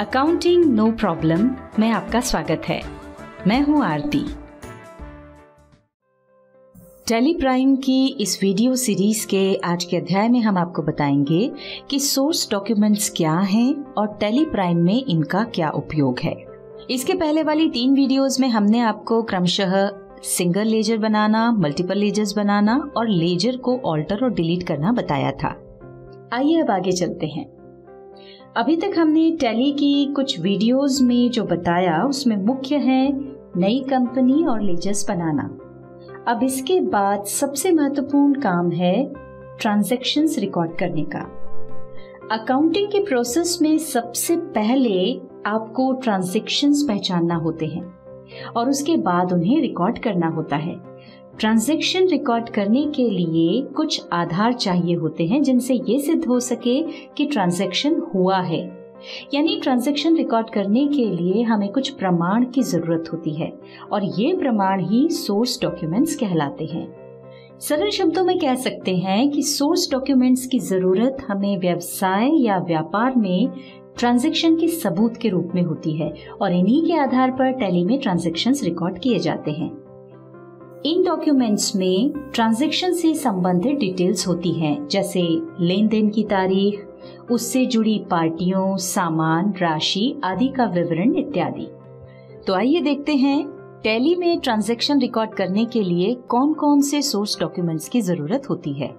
Accounting no problem में आपका स्वागत है। मैं हूँ आरती। टेली प्राइम की इस वीडियो सीरीज़ के आज के अध्याय में हम आपको बताएँगे कि सोर्स डॉक्यूमेंट्स क्या हैं और टेली प्राइम में इनका क्या उपयोग है। इसके पहले वाली तीन वीडियोस में हमने आपको क्रमशः सिंगल लेजर बनाना मल्टीपल लेजर्स बनाना और लेजर को ऑल्टर और डिलीट करना बताया था। आइए अब आगे चलते हैं। अभी तक हमने टैली की कुछ वीडियोस में जो बताया, उसमें मुख्य है नई कंपनी और लेजर्स बनाना। अब इसके बाद सबसे महत्वपूर्ण काम है ट्रांजैक्शंस रिकॉर्ड करने का। अकाउंटिंग के प्रोसेस में सबसे पहले आपको ट्रांजैक्शंस पहचानना होते हैं और उसके बाद उन्हें रिकॉर्ड करना होता है। ट्रांजैक्शन रिकॉर्ड करने के लिए कुछ आधार चाहिए होते हैं जिनसे ये सिद्ध हो सके कि ट्रांजैक्शन हुआ है। यानी ट्रांजैक्शन रिकॉर्ड करने के लिए हमें कुछ प्रमाण की ज़रूरत होती है और ये प्रमाण ही सोर्स डॉक्यूमेंट्स कहलाते हैं। सरल शब्दों में कह सकते हैं कि सोर्स डॉक्यूमेंट्स की ज़रूरत हमें व्यवसाय या व्यापार में ट्रांजैक्शन के सबूत के रूप में होती है और इन्हीं के आधार पर टैली में ट्रांजेक्शन रिकॉर्ड किए जाते हैं। इन डॉक्यूमेंट्स में ट्रांजैक्शन से संबंधित डिटेल्स होती हैं, जैसे लेन देन की तारीख, उससे जुड़ी पार्टियों, सामान, राशि आदि का विवरण इत्यादि। तो आइए देखते हैं टैली में ट्रांजैक्शन रिकॉर्ड करने के लिए कौन कौन से सोर्स डॉक्यूमेंट्स की ज़रूरत होती है।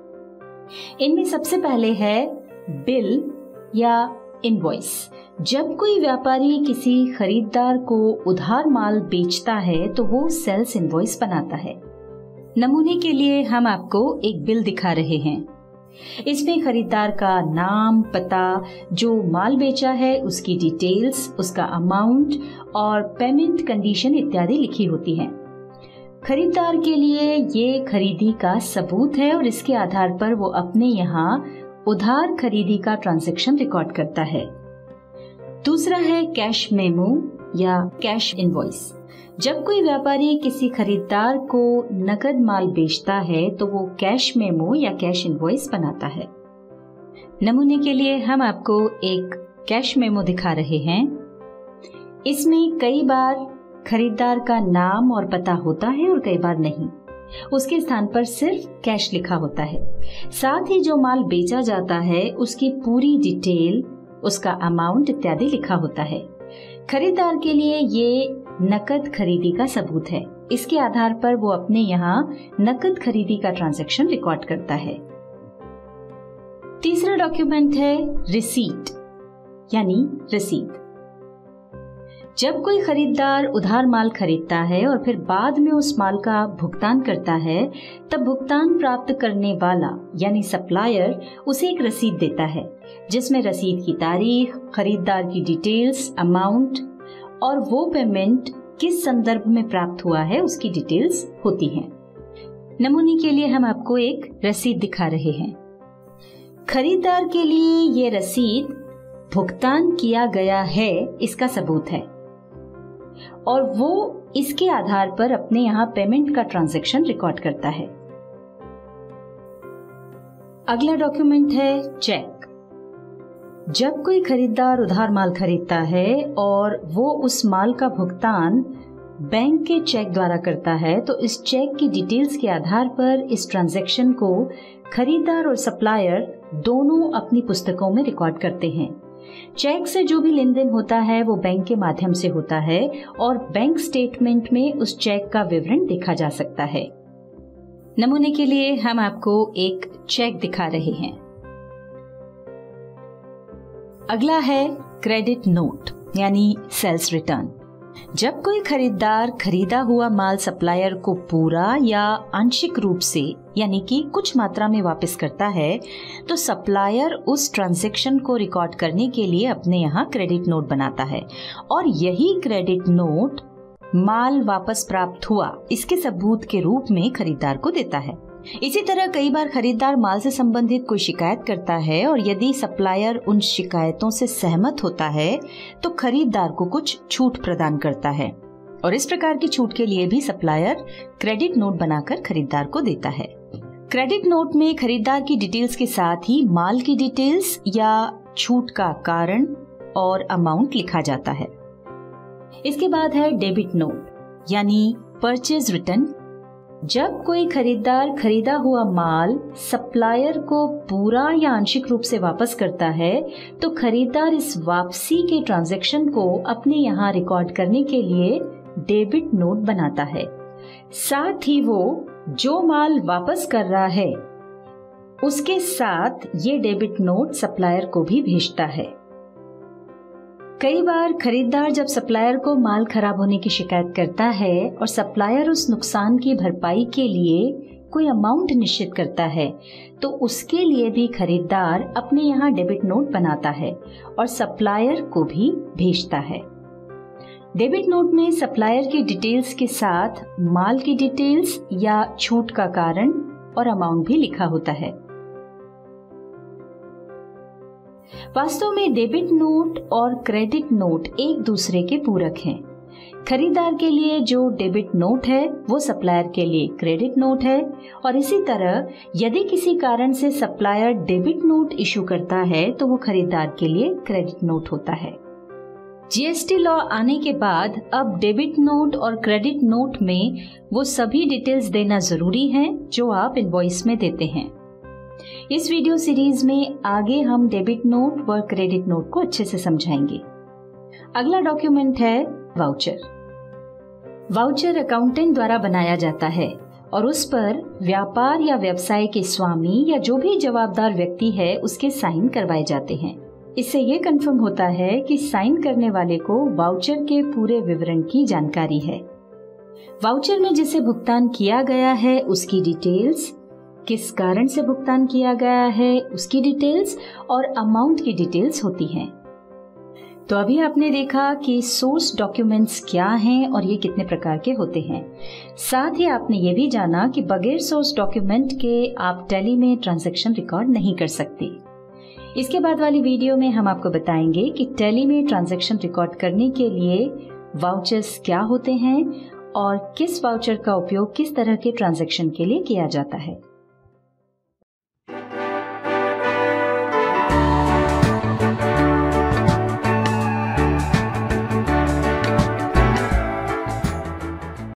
इनमें सबसे पहले है बिल या इनवॉइस जब कोई व्यापारी किसी खरीदार को उधार माल बेचता है तो वो सेल्स इनवॉइस बनाता है। नमूने के लिए हम आपको एक बिल दिखा रहे हैं। इसमें खरीदार का नाम, पता, जो माल बेचा है, उसकी डिटेल्स उसका अमाउंट और पेमेंट कंडीशन इत्यादि लिखी होती हैं। खरीदार के लिए ये खरीदी का सबूत है और इसके आधार पर वो अपने यहाँ उधार खरीदी का ट्रांजैक्शन रिकॉर्ड करता है। दूसरा है कैश मेमो या कैश इनवॉइस। जब कोई व्यापारी किसी खरीदार को नकद माल बेचता है तो वो कैश मेमो या कैश इनवॉइस बनाता है। नमूने के लिए हम आपको एक कैश मेमो दिखा रहे हैं। इसमें कई बार खरीदार का नाम और पता होता है और कई बार नहीं। उसके स्थान पर सिर्फ़ कैश लिखा होता है। साथ ही जो माल बेचा जाता है, उसकी पूरी डिटेल, उसका अमाउंट इत्यादि लिखा होता है। खरीदार के लिए ये नकद खरीदी का सबूत है। इसके आधार पर वो अपने यहाँ नकद खरीदी का ट्रांजैक्शन रिकॉर्ड करता है। तीसरा डॉक्यूमेंट है रिसीट यानी रसीद जब कोई खरीदार उधार माल खरीदता है और फिर बाद में उस माल का भुगतान करता है, तब भुगतान प्राप्त करने वाला, यानी सप्लायर उसे एक रसीद देता है, जिसमें रसीद की तारीख खरीदार की डिटेल्स अमाउंट और वो पेमेंट किस संदर्भ में प्राप्त हुआ है, उसकी डिटेल्स होती हैं। नमूने के लिए हम आपको एक रसीद दिखा रहे हैं खरीदार के लिए ये रसीद भुगतान किया गया है, इसका सबूत है और वो इसके आधार पर अपने यहाँ पेमेंट का ट्रांजेक्शन रिकॉर्ड करता है। अगला डॉक्यूमेंट है चेक जब कोई खरीदार उधार माल खरीदता है और वो उस माल का भुगतान बैंक के चेक द्वारा करता है तो इस चेक की डिटेल्स के आधार पर इस ट्रांजैक्शन को खरीदार और सप्लायर दोनों अपनी पुस्तकों में रिकॉर्ड करते हैं। चेक से जो भी लेन देन होता है, वो बैंक के माध्यम से होता है और बैंक स्टेटमेंट में उस चेक का विवरण देखा जा सकता है। नमूने के लिए हम आपको एक चेक दिखा रहे हैं। अगला है क्रेडिट नोट, यानी सेल्स रिटर्न। जब कोई खरीदार खरीदा हुआ माल सप्लायर को पूरा या आंशिक रूप से यानी कि कुछ मात्रा में वापस करता है तो सप्लायर उस ट्रांजैक्शन को रिकॉर्ड करने के लिए अपने यहाँ क्रेडिट नोट बनाता है। और यही क्रेडिट नोट माल वापस प्राप्त हुआ, इसके सबूत के रूप में खरीदार को देता है। इसी तरह कई बार खरीदार माल से संबंधित कोई शिकायत करता है और यदि सप्लायर उन शिकायतों से सहमत होता है तो खरीदार को कुछ छूट प्रदान करता है। और इस प्रकार की छूट के लिए भी सप्लायर क्रेडिट नोट बनाकर खरीदार को देता है। क्रेडिट नोट में खरीदार की डिटेल्स के साथ ही माल की डिटेल्स या छूट का कारण और अमाउंट लिखा जाता है। इसके बाद है डेबिट नोट यानी परचेज रिटर्न जब कोई खरीदार खरीदा हुआ माल सप्लायर को पूरा या आंशिक रूप से वापस करता है तो खरीदार इस वापसी के ट्रांजैक्शन को अपने यहाँ रिकॉर्ड करने के लिए डेबिट नोट बनाता है। साथ ही वो जो माल वापस कर रहा है, उसके साथ ये डेबिट नोट सप्लायर को भी भेजता है। कई बार खरीदार जब सप्लायर को माल खराब होने की शिकायत करता है और सप्लायर उस नुकसान की भरपाई के लिए कोई अमाउंट निश्चित करता है तो उसके लिए भी खरीदार अपने यहाँ डेबिट नोट बनाता है और सप्लायर को भी भेजता है। डेबिट नोट में सप्लायर की डिटेल्स के साथ माल की डिटेल्स या छूट का कारण और अमाउंट भी लिखा होता है। वास्तव में डेबिट नोट और क्रेडिट नोट एक दूसरे के पूरक हैं। खरीदार के लिए जो डेबिट नोट है, वो सप्लायर के लिए क्रेडिट नोट है और इसी तरह यदि किसी कारण से सप्लायर डेबिट नोट इशू करता है तो वो खरीदार के लिए क्रेडिट नोट होता है। जीएसटी लॉ आने के बाद अब डेबिट नोट और क्रेडिट नोट में वो सभी डिटेल्स देना ज़रूरी है, जो आप इनवॉइस में देते हैं। इस वीडियो सीरीज़ में आगे हम डेबिट नोट व क्रेडिट नोट को अच्छे से समझाएँगे। अगला डॉक्यूमेंट है वाउचर वाउचर अकाउंटेंट द्वारा बनाया जाता है और उस पर व्यापार या व्यवसाय के स्वामी या जो भी जवाबदार व्यक्ति है, उसके साइन करवाए जाते हैं। इससे ये कंफर्म होता है कि साइन करने वाले को वाउचर के पूरे विवरण की जानकारी है। वाउचर में जिसे भुगतान किया गया है, उसकी डिटेल्स किस कारण से भुगतान किया गया है, उसकी डिटेल्स और अमाउंट की डिटेल्स होती हैं। तो अभी आपने देखा कि सोर्स डॉक्यूमेंट्स क्या हैं और ये कितने प्रकार के होते हैं। साथ ही आपने ये भी जाना कि बगैर सोर्स डॉक्यूमेंट के आप टेली में ट्रांजैक्शन रिकॉर्ड नहीं कर सकते। इसके बाद वाली वीडियो में हम आपको बताएँगे कि टेली में ट्रांजेक्शन रिकॉर्ड करने के लिए वाउचर्स क्या होते हैं और किस वाउचर का उपयोग किस तरह के ट्रांजेक्शन के लिए किया जाता है।